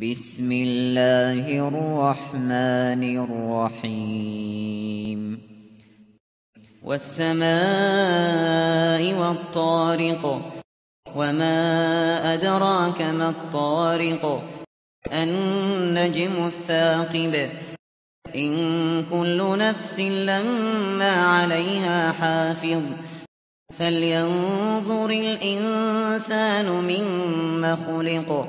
بسم الله الرحمن الرحيم. والسماء والطارق وما أدراك ما الطارق النجم الثاقب. إن كل نفس لما عليها حافظ. فلينظر الإنسان مما خلق.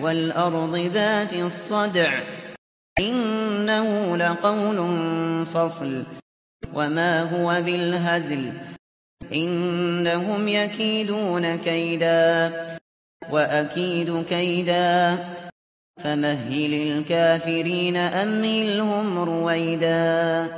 والأرض ذات الصدع. إنه لقول فصل. وما هو بالهزل. إنهم يكيدون كيدا. وأكيد كيدا. فمهل الكافرين أمهلهم رويدا.